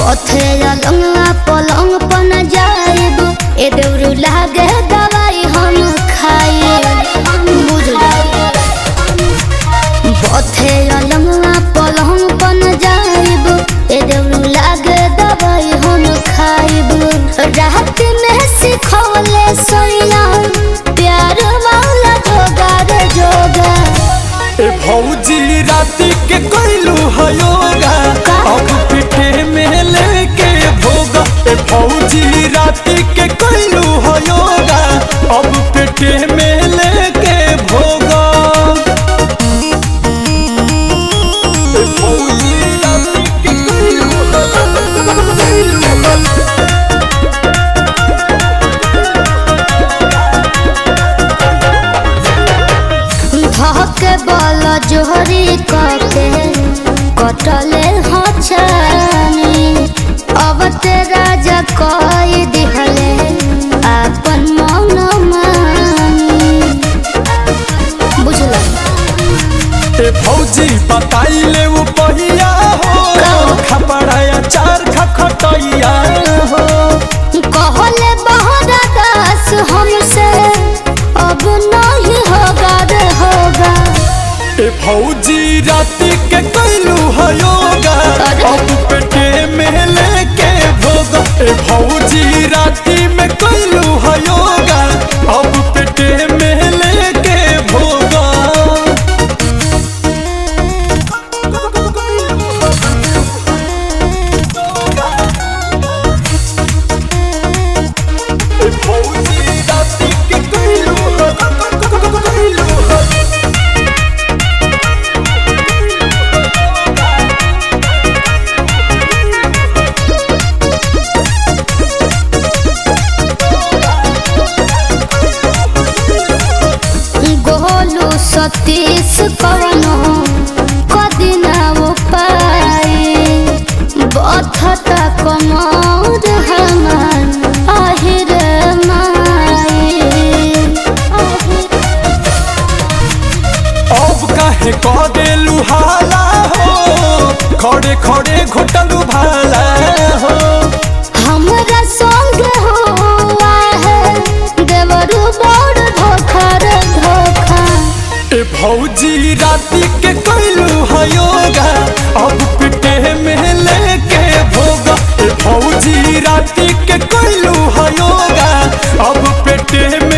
पथे या पलंग पर न ए देउरु लागे दवाई हम खाए बुझ पथे धके जोहरी कके कटले हछानी अब ते राजा कई दिहले अपन मन मानी। बुझला? ए भौजी बताइले वो पहिया हो। खपड़ाया चार खखटैया। भौजी रात के कैलू हयोगा अब पेटे में लेके भोग। भौजी राती सतीश कवनो कदिना उपाय बथता कमर हमार हाला हो खड़े खड़े घुटलू भाला हो। भौजी राती के कैलू हयोगा अब पिटे में लेके भोगा। भौजी राती के कैलू हयोगा अब पेटे में